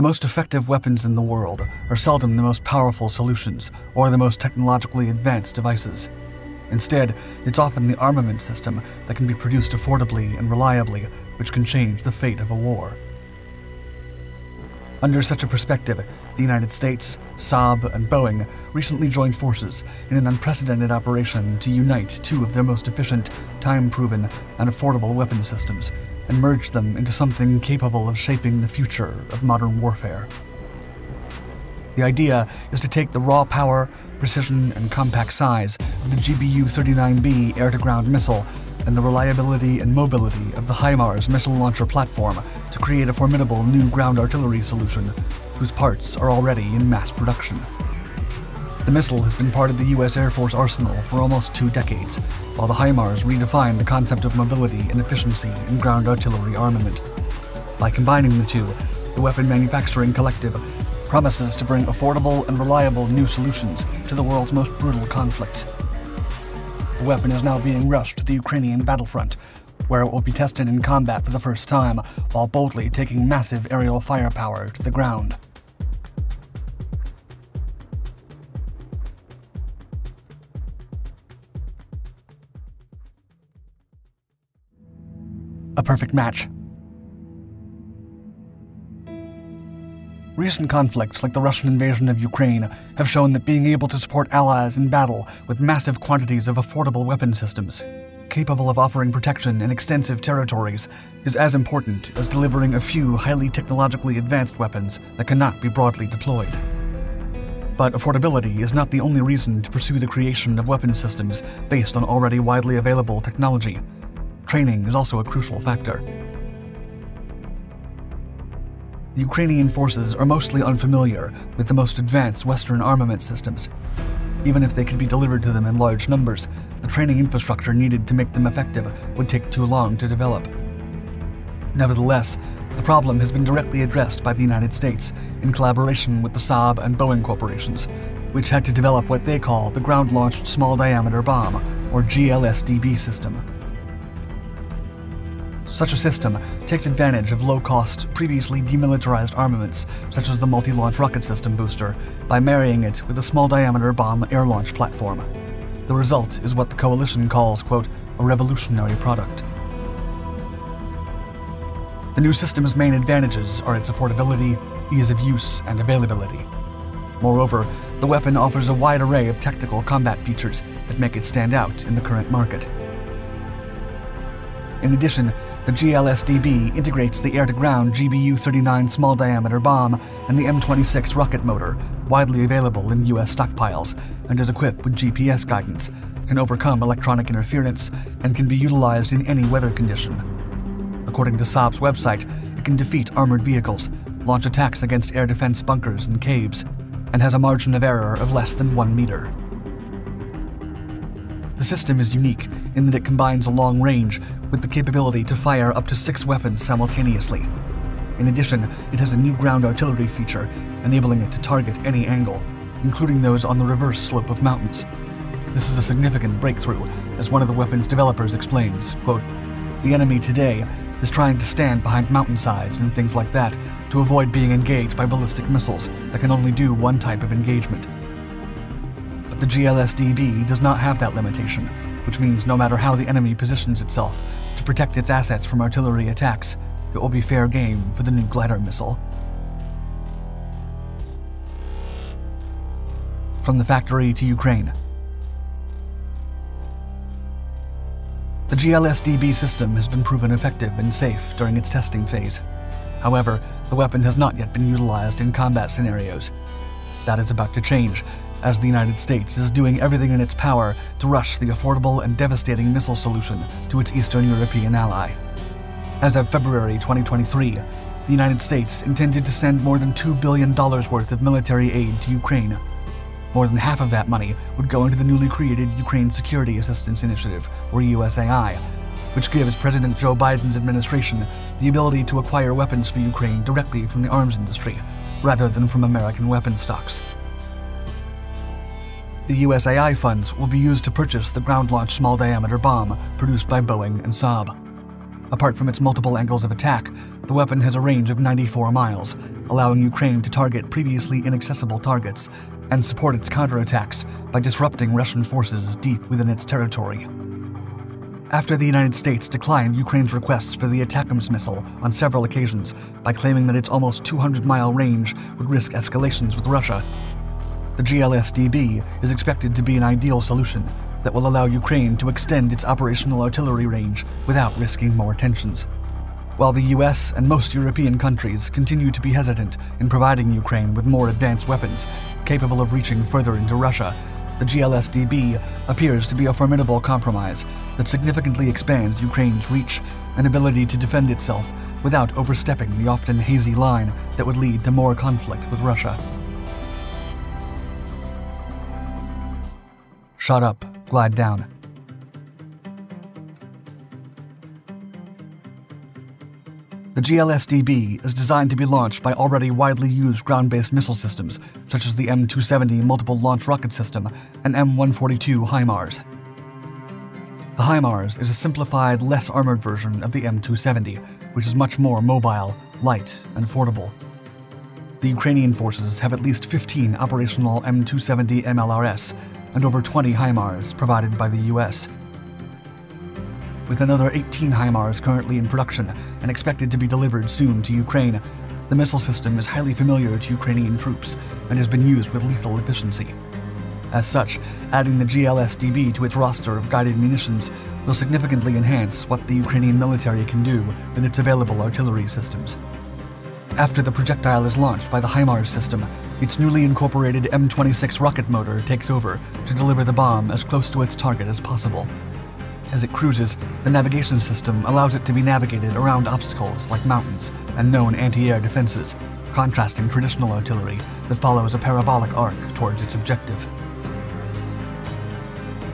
The most effective weapons in the world are seldom the most powerful solutions or the most technologically advanced devices. Instead, it's often the armament system that can be produced affordably and reliably which can change the fate of a war. Under such a perspective, the United States, Saab, and Boeing recently joined forces in an unprecedented operation to unite two of their most efficient, time proven, and affordable weapon systems and merge them into something capable of shaping the future of modern warfare. The idea is to take the raw power, precision, and compact size of the GBU 39B air to ground missile and the reliability and mobility of the HIMARS missile launcher platform to create a formidable new ground artillery solution, whose parts are already in mass production. The missile has been part of the U.S. Air Force arsenal for almost two decades, while the HIMARS redefined the concept of mobility and efficiency in ground artillery armament. By combining the two, the Weapon Manufacturing Collective promises to bring affordable and reliable new solutions to the world's most brutal conflicts the weapon is now being rushed to the Ukrainian battlefront, where it will be tested in combat for the first time, while boldly taking massive aerial firepower to the ground. A perfect match. Recent conflicts, like the Russian invasion of Ukraine, have shown that being able to support allies in battle with massive quantities of affordable weapon systems, capable of offering protection in extensive territories, is as important as delivering a few highly technologically advanced weapons that cannot be broadly deployed. But affordability is not the only reason to pursue the creation of weapon systems based on already widely available technology. Training is also a crucial factor. The Ukrainian forces are mostly unfamiliar with the most advanced Western armament systems. Even if they could be delivered to them in large numbers, the training infrastructure needed to make them effective would take too long to develop. Nevertheless, the problem has been directly addressed by the United States in collaboration with the Saab and Boeing corporations, which had to develop what they call the Ground Launched Small Diameter Bomb, or GLSDB system. Such a system takes advantage of low cost, previously demilitarized armaments, such as the multi launch rocket system booster, by marrying it with a small diameter bomb air launch platform. The result is what the coalition calls, quote, a revolutionary product. The new system's main advantages are its affordability, ease of use, and availability. Moreover, the weapon offers a wide array of technical combat features that make it stand out in the current market. In addition, the GLSDB integrates the air-to-ground GBU-39 small-diameter bomb and the M26 rocket motor, widely available in U.S. stockpiles, and is equipped with GPS guidance, can overcome electronic interference, and can be utilized in any weather condition. According to Saab's website, it can defeat armored vehicles, launch attacks against air defense bunkers and caves, and has a margin of error of less than one meter. The system is unique in that it combines a long range with the capability to fire up to six weapons simultaneously. In addition, it has a new ground artillery feature, enabling it to target any angle, including those on the reverse slope of mountains. This is a significant breakthrough, as one of the weapon's developers explains, quote, The enemy today is trying to stand behind mountainsides and things like that to avoid being engaged by ballistic missiles that can only do one type of engagement. The GLSDB does not have that limitation, which means no matter how the enemy positions itself to protect its assets from artillery attacks, it will be fair game for the new glider missile. From the factory to Ukraine. The GLSDB system has been proven effective and safe during its testing phase. However, the weapon has not yet been utilized in combat scenarios. That is about to change as the United States is doing everything in its power to rush the affordable and devastating missile solution to its Eastern European ally. As of February 2023, the United States intended to send more than $2 billion worth of military aid to Ukraine. More than half of that money would go into the newly created Ukraine Security Assistance Initiative, or USAI, which gives President Joe Biden's administration the ability to acquire weapons for Ukraine directly from the arms industry, rather than from American weapon stocks. The USAI funds will be used to purchase the ground launched small diameter bomb produced by Boeing and Saab. Apart from its multiple angles of attack, The weapon has a range of 94 miles, allowing Ukraine to target previously inaccessible targets and support its counterattacks by disrupting Russian forces deep within its territory. After the United States declined Ukraine's requests for the ATACMS missile on several occasions by claiming that its almost 200 mile range would risk escalations with Russia, the GLSDB is expected to be an ideal solution that will allow Ukraine to extend its operational artillery range without risking more tensions. While the US and most European countries continue to be hesitant in providing Ukraine with more advanced weapons capable of reaching further into Russia, the GLSDB appears to be a formidable compromise that significantly expands Ukraine's reach and ability to defend itself without overstepping the often hazy line that would lead to more conflict with Russia. Shut up, glide down. The GLSDB is designed to be launched by already widely used ground based missile systems, such as the M 270 Multiple Launch Rocket System and M 142 HIMARS. The HIMARS is a simplified, less armored version of the M 270, which is much more mobile, light, and affordable. The Ukrainian forces have at least 15 operational M 270 MLRS and over 20 HIMARS provided by the US with another 18 HIMARS currently in production and expected to be delivered soon to Ukraine. The missile system is highly familiar to Ukrainian troops and has been used with lethal efficiency. As such, adding the GLSDB to its roster of guided munitions will significantly enhance what the Ukrainian military can do with its available artillery systems. After the projectile is launched by the HIMARS system, its newly incorporated M26 rocket motor takes over to deliver the bomb as close to its target as possible. As it cruises, the navigation system allows it to be navigated around obstacles like mountains and known anti air defenses, contrasting traditional artillery that follows a parabolic arc towards its objective.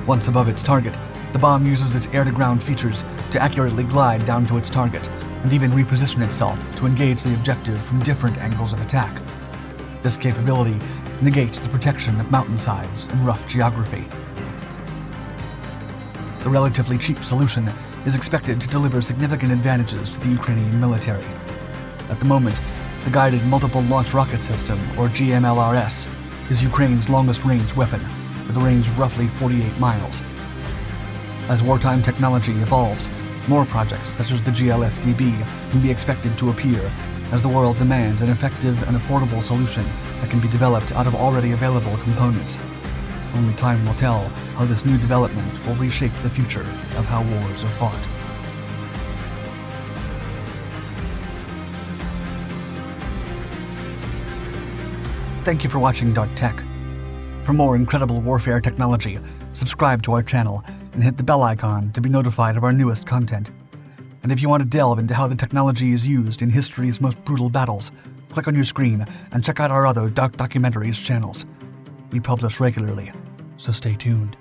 Once above its target, the bomb uses its air to ground features to accurately glide down to its target and even reposition itself to engage the objective from different angles of attack. This capability negates the protection of mountainsides and rough geography the relatively cheap solution is expected to deliver significant advantages to the Ukrainian military. At the moment, the Guided Multiple Launch Rocket System, or GMLRS, is Ukraine's longest range weapon, with a range of roughly 48 miles. As wartime technology evolves, more projects such as the GLSDB can be expected to appear as the world demands an effective and affordable solution that can be developed out of already available components. Only time will tell how this new development will reshape the future of how wars are fought. Thank you for watching Dark Tech. For more incredible warfare technology, subscribe to our channel and hit the bell icon to be notified of our newest content. And if you want to delve into how the technology is used in history's most brutal battles, click on your screen and check out our other Dark Documentaries channels. We publish regularly, so stay tuned.